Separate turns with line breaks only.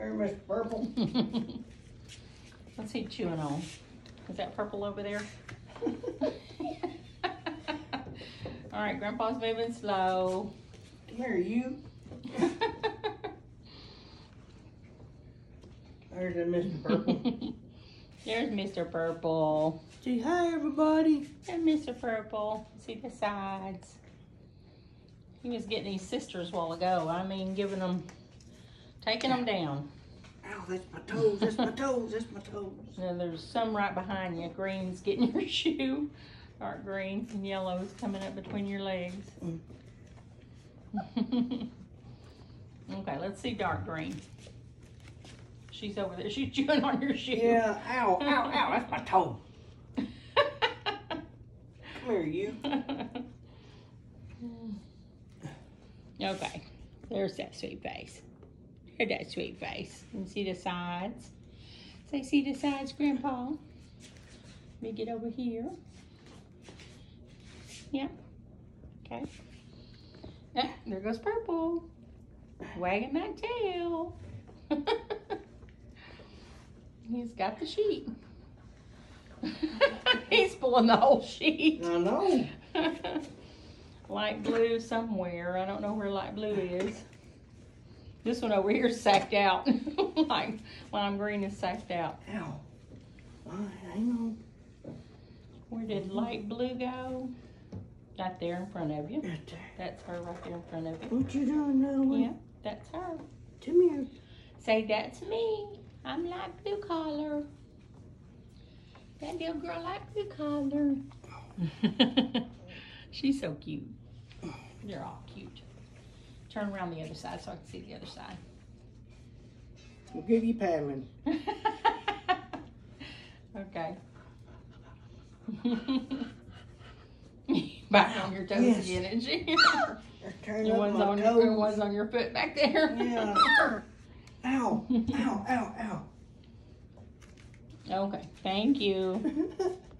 There, Mr. Purple.
What's he chewing on? Is that purple over there? All right, Grandpa's moving slow.
Come here, you. There's a Mr. Purple.
There's Mr. Purple.
Say hi, everybody.
And Mr. Purple. See the sides. He was getting his sisters a while ago. I mean, giving them, taking them down.
Ow, that's my toes. That's my toes. That's my toes.
And there's some right behind you. Green's getting your shoe. Dark green and yellow's coming up between your legs. okay, let's see dark green. She's over there. She's chewing on your shoe.
Yeah. Ow, ow, ow. That's my toe. Come here, you.
okay, there's that sweet face. There's that sweet face. And see the sides. Say, see the sides, Grandpa. Let me get over here. Yep. Okay. Ah, there goes purple. Wagging that tail. He's got the sheet. He's pulling the whole sheet.
I know.
light blue somewhere. I don't know where light blue is. This one over here is sacked out. like lime green is sacked out.
Ow. I, I know.
Where did light blue go? Right there in front of you.
Right there.
That's her right there in front of you.
What you doing, one?
Yeah, that's her.
Come here.
Say that's me. I'm light blue collar. That little girl light blue collar. She's so cute. They're all cute. Turn around the other side so I can see the other side.
We'll give you paddling.
okay. Back on your toes
Yes.
again, isn't she?
Turn
the one's on
toes.
your one's on your foot back there.
Yeah. Ow, ow, ow, ow.
okay, thank you.